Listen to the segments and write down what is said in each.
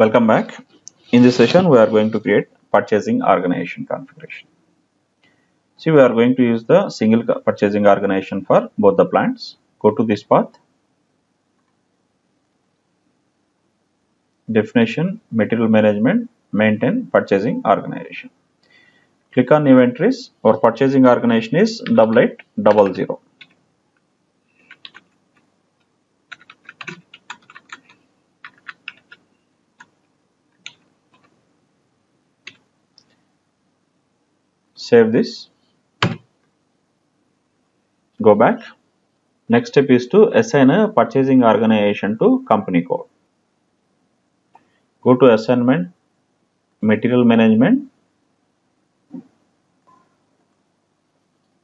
Welcome back. In this session, we are going to create purchasing organization configuration. See, we are going to use the single purchasing organization for both the plants. Go to this path. Definition, material management, maintain purchasing organization. Click on new entries. Our purchasing organization is double eight double zero. Save this. Go back. Next step is to assign a purchasing organization to company code. Go to assignment, material management.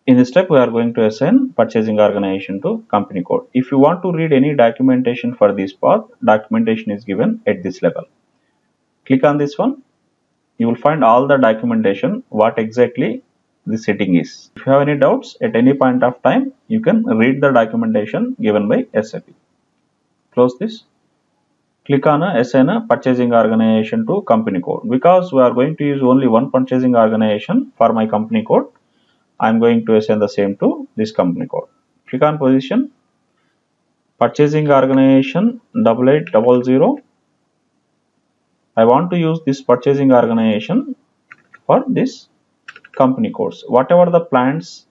In this step, we are going to assign purchasing organization to company code. If you want to read any documentation for this path, documentation is given at this level. Click on this one. You will find all the documentation, what exactly the setting is. If you have any doubts at any point of time, you can read the documentation given by SAP. Close this. Click on a a purchasing organization to company code. Because we are going to use only one purchasing organization for my company code, I am going to assign the same to this company code. Click on position, purchasing organization double eight double zero. I want to use this purchasing organization for this company codes. Whatever the plants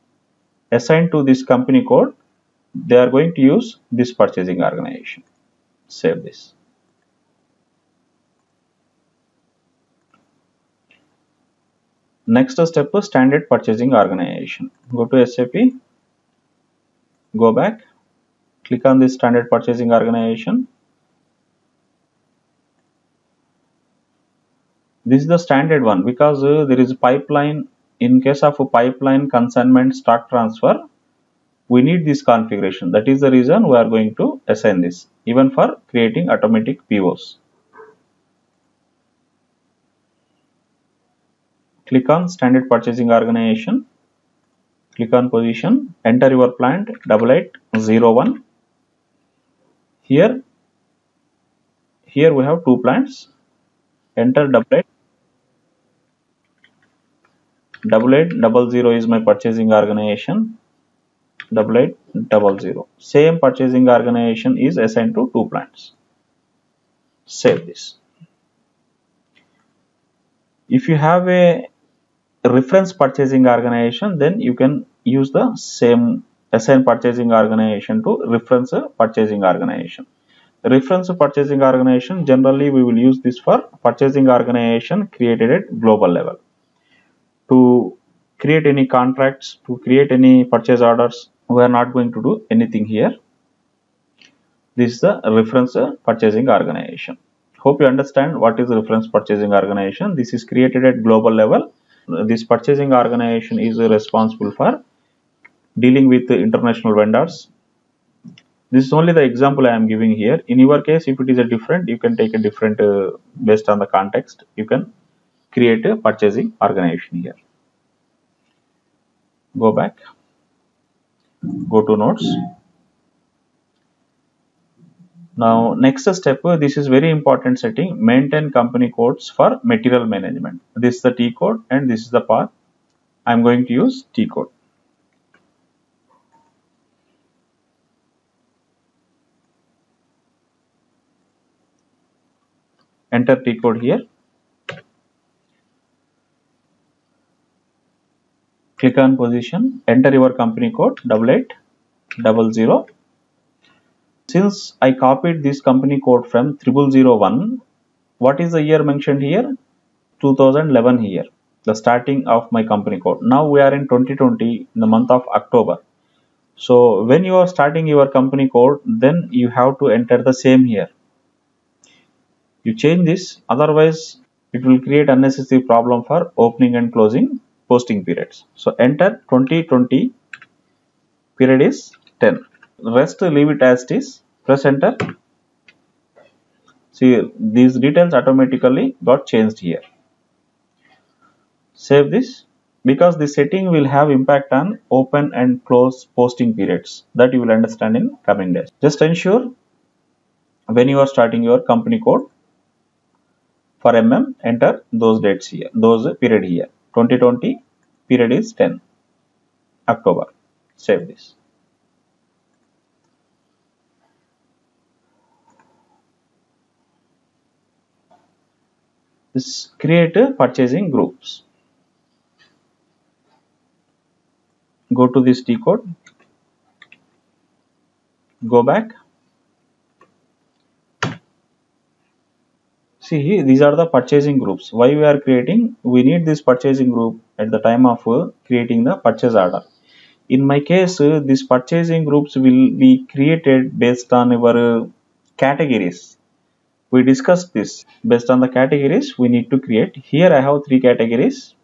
assigned to this company code, they are going to use this purchasing organization. Save this. Next step is standard purchasing organization. Go to SAP, go back, click on this standard purchasing organization. This is the standard one because uh, there is a pipeline. In case of a pipeline consignment stock transfer, we need this configuration. That is the reason we are going to assign this even for creating automatic POs. click on standard purchasing organization click on position enter your plant 8801 here here we have two plants enter 88 double eight double zero is my purchasing organization. Double eight double zero. Same purchasing organization is assigned to two plants. Save this. If you have a reference purchasing organization then you can use the same assign purchasing organization to reference purchasing organization. Reference purchasing organization generally we will use this for purchasing organization created at global level to create any contracts to create any purchase orders we are not going to do anything here. This is the reference purchasing organization. Hope you understand what is reference purchasing organization. This is created at global level. This purchasing organization is responsible for dealing with international vendors. This is only the example i am giving here. In your case if it is a different you can take a different uh, based on the context. You can create a purchasing organization here. Go back. Go to notes. Now next step this is very important setting. Maintain company codes for material management. This is the t code and this is the path. I'm going to use t code. Enter t code here click on position enter your company code double eight double zero since I copied this company code from 0001, what is the year mentioned here? 2011 here, the starting of my company code. Now we are in 2020 in the month of October. So when you are starting your company code, then you have to enter the same here. You change this, otherwise it will create unnecessary problem for opening and closing posting periods. So enter 2020 period is 10 rest leave it as is. Press enter. See these details automatically got changed here. Save this because the setting will have impact on open and close posting periods that you will understand in coming days. Just ensure when you are starting your company code for mm enter those dates here those period here 2020 period is 10 october. Save this. This create purchasing groups. Go to this T code. Go back see these are the purchasing groups. Why we are creating? We need this purchasing group at the time of uh, creating the purchase order. In my case uh, these purchasing groups will be created based on our uh, categories. We discussed this. Based on the categories we need to create. Here i have three categories.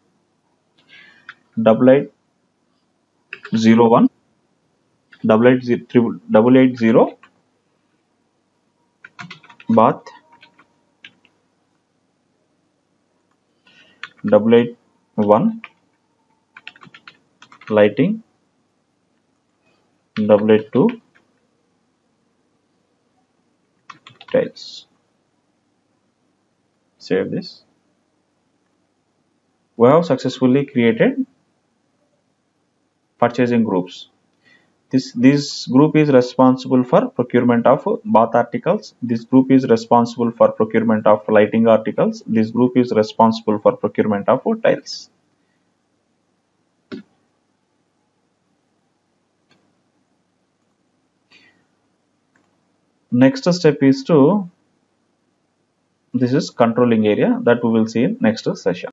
Double eight zero one double eight zero double eight zero bath double eight one. Lighting. Double eight two. Tiles. Save this. We have successfully created purchasing groups this this group is responsible for procurement of bath articles. This group is responsible for procurement of lighting articles. This group is responsible for procurement of tiles. Next step is to this is controlling area that we will see in next session